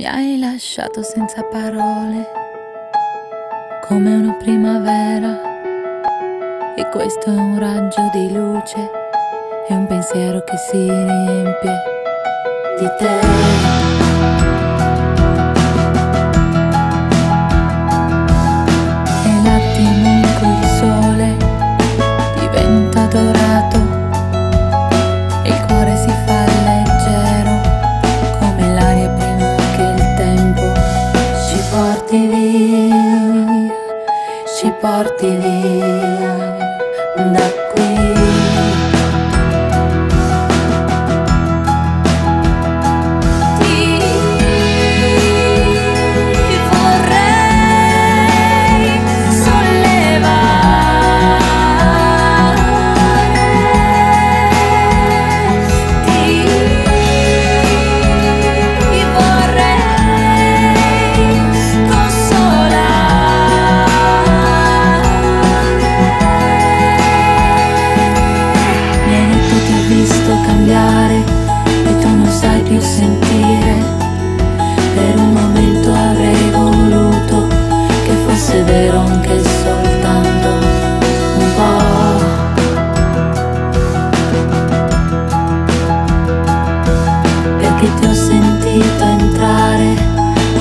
Mi hai lasciato senza parole, come una primavera. E questo è un raggio di luce, è un pensiero che si riempie di te. Porti via sai più sentire. Per un momento avrei voluto che fosse vero anche soltanto un po'. Perché ti ho sentito entrare,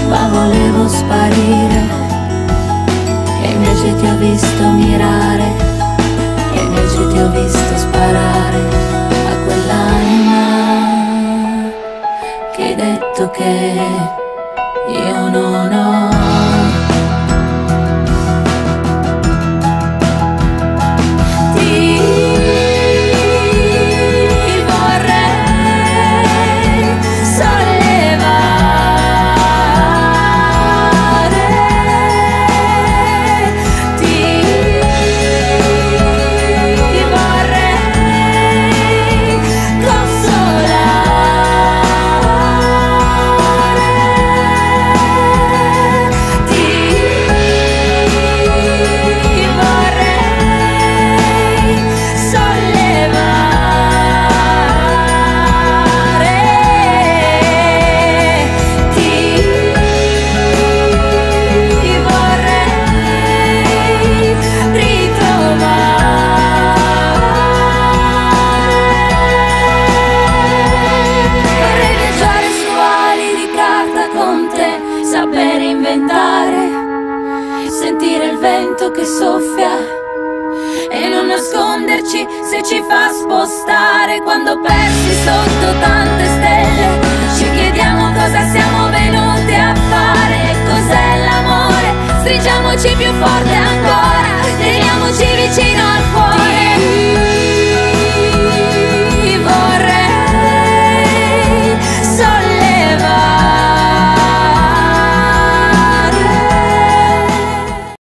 ma volevo sparire. E invece ti ho visto mirare, e invece ti ho visto sparare vento che soffia e non nasconderci se ci fa spostare quando persi sotto tante stelle. Ci chiediamo cosa siamo